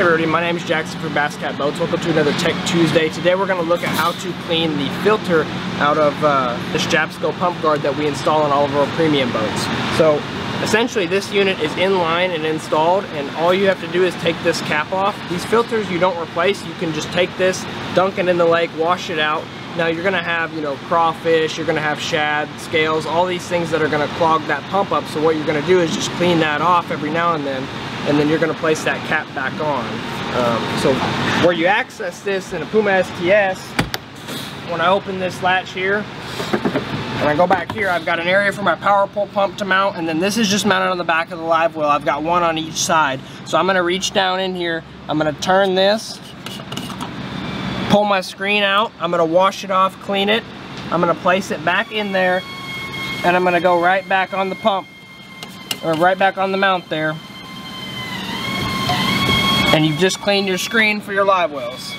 everybody, my name is Jackson from Bass Cat Boats. Welcome to another Tech Tuesday. Today we're going to look at how to clean the filter out of uh, the Strapsco pump guard that we install on all of our premium boats. So essentially this unit is in line and installed and all you have to do is take this cap off. These filters you don't replace, you can just take this, dunk it in the lake, wash it out. Now you're going to have, you know, crawfish, you're going to have shad, scales, all these things that are going to clog that pump up. So what you're going to do is just clean that off every now and then and then you're going to place that cap back on. Um, so where you access this in a Puma STS, when I open this latch here, and I go back here, I've got an area for my power pole pump to mount, and then this is just mounted on the back of the live well. I've got one on each side. So I'm gonna reach down in here, I'm gonna turn this, pull my screen out, I'm gonna wash it off, clean it, I'm gonna place it back in there, and I'm gonna go right back on the pump, or right back on the mount there, and you've just cleaned your screen for your live wells.